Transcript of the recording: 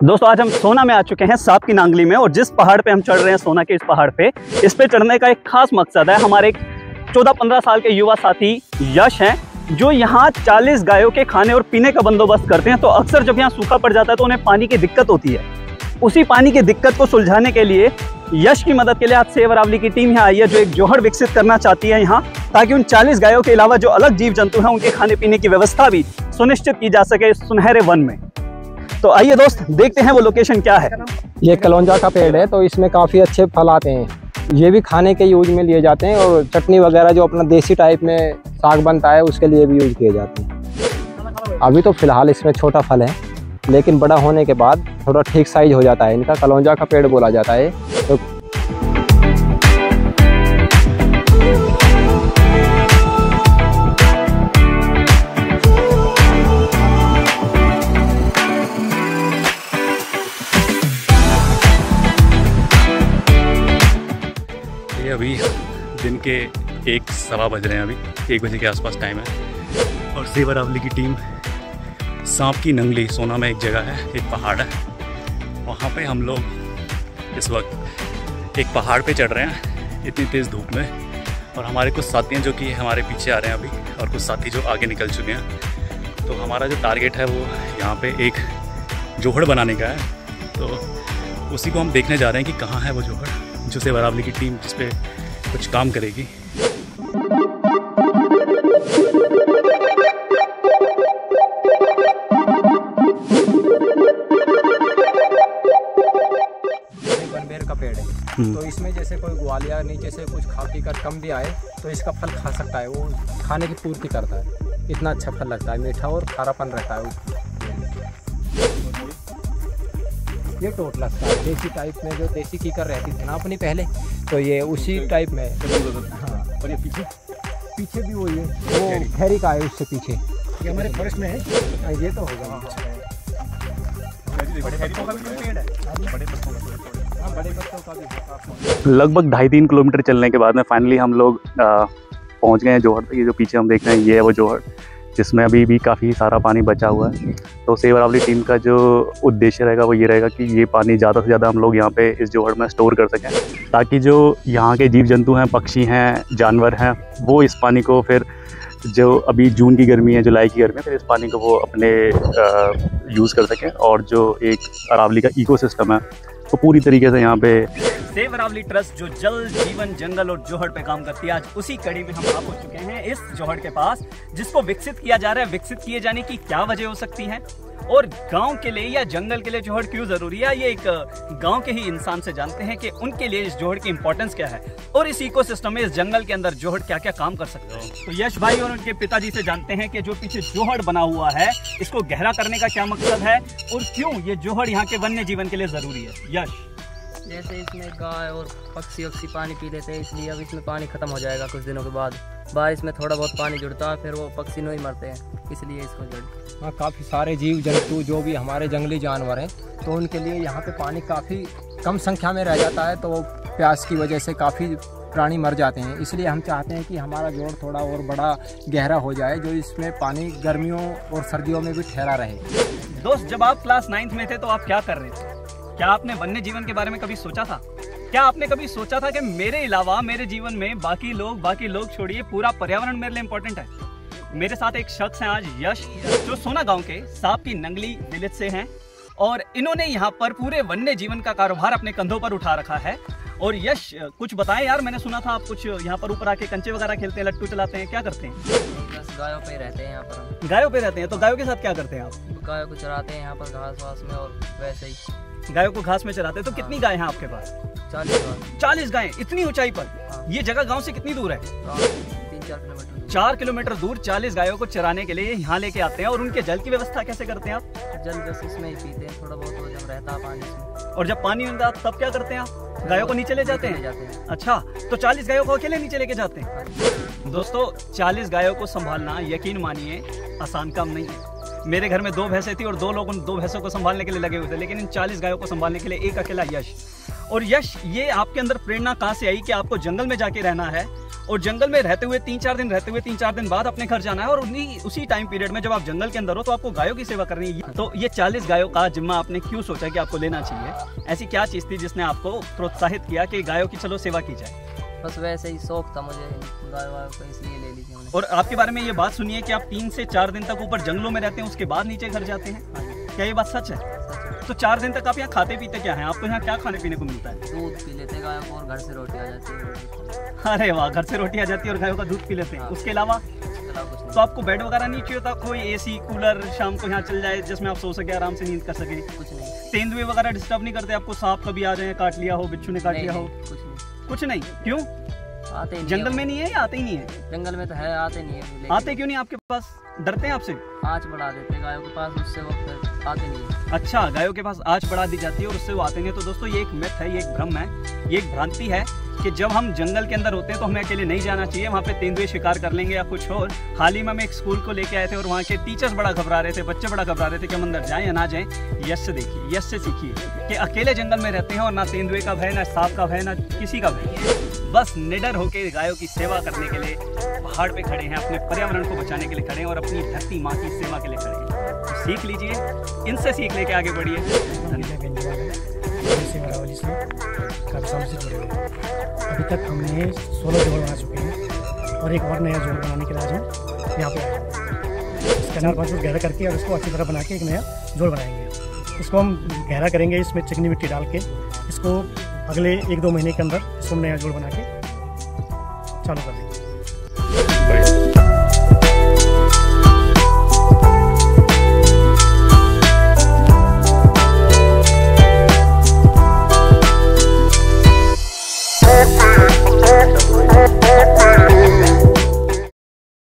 दोस्तों, आज हम सोना में आ चुके हैं सांप की नांगली में और जिस पहाड़ पे हम चढ़ रहे हैं सोना के इस पहाड़ पे, इस पे चढ़ने का एक खास मकसद है। हमारे एक चौदह पंद्रह साल के युवा साथी यश हैं, जो यहाँ चालीस गायों के खाने और पीने का बंदोबस्त करते हैं। तो अक्सर जब यहाँ सूखा पड़ जाता है तो उन्हें पानी की दिक्कत होती है। उसी पानी की दिक्कत को सुलझाने के लिए यश की मदद के लिए आज सेव अरावली की टीम यहाँ आई है, जो एक जोहड़ विकसित करना चाहती है यहाँ, ताकि उन 40 गायों के अलावा जो अलग जीव जंतु हैं, उनके खाने पीने की व्यवस्था भी सुनिश्चित की जा सके सुनहरे वन में। तो आइए दोस्त, देखते हैं वो लोकेशन क्या है। ये कलौजा का पेड़ है तो इसमें काफ़ी अच्छे फल आते हैं। ये भी खाने के यूज़ में लिए जाते हैं और चटनी वगैरह जो अपना देसी टाइप में साग बनता है, उसके लिए भी यूज़ किए जाते हैं। अभी तो फ़िलहाल इसमें छोटा फल है, लेकिन बड़ा होने के बाद थोड़ा ठीक साइज़ हो जाता है। इनका कलौजा का पेड़ बोला जाता है तो ये अभी, दिन के एक सवा बज रहे हैं अभी, एक बजे के आसपास टाइम है। और सेवर अवली की टीम सांप की नंगली, सोना में एक जगह है, एक पहाड़ है। वहाँ पे हम लोग इस वक्त एक पहाड़ पे चढ़ रहे हैं, इतनी तेज़ धूप में। और हमारे कुछ साथी हैं जो कि हमारे पीछे आ रहे हैं अभी, और कुछ साथी जो आगे निकल चुके हैं। तो हमारा जो टारगेट है वो यहाँ पे एक जोहड़ बनाने का है। तो उसी को हम देखने जा रहे हैं कि कहाँ है वो जोहड़। जो से बराबली की टीम जिस पे कुछ काम करेगी। का पेड़ है। तो इसमें जैसे कोई ग्वालिया नीचे से कुछ खा पी कर कम भी आए तो इसका फल खा सकता है। वो खाने की पूर्ति करता है। इतना अच्छा फल लगता है मीठा और खारापन रहता है। ये टोट लगता देसी टाइप में जो देसी कीकर रहती थी ना अपनी पहले तो ये उसी टाइप में। हाँ। और ये पीछे? पीछे भी वही है। वो खैरी का है उससे पीछे। ये हमारे फॉरेस्ट में है? हाँ, ये तो होगा। है। बड़े पत्तों का पेड़ बड़े पत्तों का भी लगभग ढाई तीन किलोमीटर चलने के बाद में फाइनली हम लोग पहुँच गए हैं जोहड़ ये जो पीछे हम देख रहे हैं ये है वो जोहड़ जिसमें अभी भी काफ़ी सारा पानी बचा हुआ है। तो सेवरावली टीम का जो उद्देश्य रहेगा वो ये रहेगा कि ये पानी ज़्यादा से ज़्यादा हम लोग यहाँ पे इस जोहड़ में स्टोर कर सकें, ताकि जो यहाँ के जीव जंतु हैं, पक्षी हैं, जानवर हैं, वो इस पानी को फिर जो अभी जून की गर्मी है, जुलाई की गर्मी है, फिर इस पानी को वो अपने यूज़ कर सकें। और जो एक अरावली का इकोसिस्टम है वो पूरी तरीके से यहाँ पे सेवरावली ट्रस्ट जो जल, जीवन, जंगल और जोहड़ पे काम करती है, आज उसी कड़ी में हम आप हो चुके हैं इस जोहड़ के पास, जिसको विकसित किया जा रहा है। विकसित किए जाने की क्या वजह हो सकती है? और गाँव के लिए या जंगल के लिए जोहड़ क्यों ज़रूरी है? ये एक गाँव के ही इंसान से जानते हैं कि उनके लिए इस जोहड़ की इंपॉर्टेंस क्या है। और इस इकोसिस्टम में इस जंगल के अंदर जोहड़ क्या क्या काम कर सकते हैं? तो यश भाई और उनके पिताजी से जानते हैं कि जो पीछे जोहड़ बना हुआ है, इसको गहरा करने का क्या मकसद है? और क्यों ये जोहड़ यहाँ के वन्य जीवन के लिए ज़रूरी है? यश। जैसे इसमें गाय और पक्षी वक्षी पानी पी लेते हैं इसलिए अब इसमें पानी ख़त्म हो जाएगा कुछ दिनों के बाद। बारिश में थोड़ा बहुत पानी जुड़ता है फिर वो पक्षी नहीं मरते हैं इसलिए इसको जड़। हाँ काफ़ी सारे जीव जंतु जो भी हमारे जंगली जानवर हैं तो उनके लिए यहाँ पे पानी काफ़ी कम संख्या में रह जाता है तो वो प्यास की वजह से काफ़ी प्राणी मर जाते हैं। इसलिए हम चाहते हैं कि हमारा जोड़ थोड़ा और बड़ा गहरा हो जाए जो इसमें पानी गर्मियों और सर्दियों में भी ठहरा रहे। दोस्त जब आप क्लास नाइन्थ में थे तो आप क्या कर रहे थे? क्या आपने वन्य जीवन के बारे में कभी सोचा था? क्या आपने कभी सोचा था कि मेरे अलावा मेरे जीवन में बाकी लोग बाकी लोग छोड़िए पूरा पर्यावरण मेरे लिए इंपॉर्टेंट है? मेरे साथ एक शख्स हैं आज यश जो सोना गाँव के सांप की नंगली विलेज से हैं और इन्होंने यहाँ पर पूरे वन्य जीवन का कारोबार अपने कंधों पर उठा रखा है। और यश कुछ बताएँ यार मैंने सुना था आप कुछ यहाँ पर ऊपर आके कंचे वगैरह खेलते हैं लट्टू चलाते हैं क्या करते हैं? बस गायों पे रहते हैं यहाँ पर। हम गायों पे रहते हैं तो गायों के साथ क्या करते हैं आप? गायों को चराते हैं यहाँ पर घास वास में और वैसे ही। गायों को घास में चराते हैं तो कितनी गाय हैं आपके पास? चालीस चालीस गाय इतनी ऊंचाई पर? हाँ। ये जगह गाँव से कितनी दूर है? तीन चार किलोमीटर दूर। चार किलोमीटर दूर चालीस गायों को चराने के लिए यहाँ लेके आते हैं और उनके जल की व्यवस्था कैसे करते हैं आप? जल बस इसमें ही पीते हैं थोड़ा बहुत जब रहता है पानी इसमें और जब पानी होता तब क्या करते हैं आप? गायों को नीचे ले जाते हैं? जाते हैं। अच्छा तो चालीस गायों को अकेले नीचे लेके जाते हैं। दोस्तों चालीस गायों को संभालना यकीन मानिए आसान काम नहीं है। मेरे घर में दो भैंसें थी और दो लोग उन दो भैंसों को संभालने के लिए लगे हुए थे, लेकिन इन चालीस गायों को संभालने के लिए एक अकेला यश। और यश, ये आपके अंदर प्रेरणा कहाँ से आई कि आपको जंगल में जाके रहना है? और जंगल में रहते हुए तीन चार दिन, रहते हुए तीन चार दिन बाद अपने घर जाना है, और उन्हीं, उसी टाइम पीरियड में जब आप जंगल के अंदर हो तो आपको गायों की सेवा करनी है। तो ये चालीस गायों का जिम्मा आपने क्यों सोचा कि आपको लेना चाहिए? ऐसी क्या चीज़ थी जिसने आपको प्रोत्साहित किया कि गायों की चलो सेवा की जाए? बस वैसे ही शौक था मुझे गाय वाय को इसलिए ले ली थी हमने। और आपके बारे में ये बात सुनिए कि आप तीन से चार दिन तक ऊपर जंगलों में रहते हैं उसके बाद नीचे घर जाते हैं। हाँ क्या ये बात सच है? तो चार दिन तक आप यहाँ खाते पीते क्या है? आपको यहाँ क्या खाने पीने को मिलता है? दूध पी लेते गाय को और घर से रोटी आ जाती है। अरे वाह घर से रोटी आ जाती है और गायों का दूध पी लेते हैं। हाँ। उसके अलावा? तो आपको बेड वगैरह नहीं चाहिए होता कोई एसी कूलर शाम को यहाँ चल जाए जिसमें आप सो सके आराम से नींद कर सके? कुछ नहीं। तेंदुए वगैरह डिस्टर्ब नहीं करते? आपको सांप कभी आ जाए काट लिया हो बिच्छू ने काट लिया हो? कुछ कुछ नहीं। क्यों? आते ही नहीं जंगल में नहीं है या आते ही नहीं है? जंगल में तो है आते नहीं है। आते क्यों नहीं आपके पास? डरते हैं आपसे? आँच बढ़ा देते हैं गायों के पास उससे वो आते नहीं है। अच्छा गायों के पास आँच बढ़ा दी जाती है और उससे वो आते हैं। तो दोस्तों ये एक मिथ है ये एक भ्रम है ये एक भ्रांति है। कि जब हम जंगल के अंदर होते हैं तो हमें अकेले नहीं जाना चाहिए, वहाँ पे तेंदुए शिकार कर लेंगे या कुछ और। हाल ही में हम एक स्कूल को लेके आए थे और वहाँ के टीचर्स बड़ा घबरा रहे थे, बच्चे बड़ा घबरा रहे थे कि हम अंदर जाएँ या ना जाएँ। यश से देखिए, यश से सीखिए कि अकेले जंगल में रहते हैं और ना तेंदुए का भय, ना सांप का भय, ना किसी का भय। बस निडर होकर गायों की सेवा करने के लिए पहाड़ पे खड़े हैं, अपने पर्यावरण को बचाने के लिए खड़े हैं और अपनी धरती माँ की सेवा के लिए खड़े हैं। तो सीख लीजिए, इनसे सीख लेके आगे बढ़िए। धन्यवाद। से वरावली से काफ़ी सालों से जुड़े हुए अभी तक हमने सोलह जोड़ बना चुके हैं। और एक और नया जोड़ बनाने के लिए हम यहाँ पे आए हैं। इसका चार गहरा करके और इसको अच्छी तरह बना के एक नया जोड़ बनाएँगे इसको हम गहरा करेंगे इसमें चिकनी मिट्टी डाल के इसको अगले एक दो महीने के अंदर इसको नया जोड़ बना के चालू कर देंगे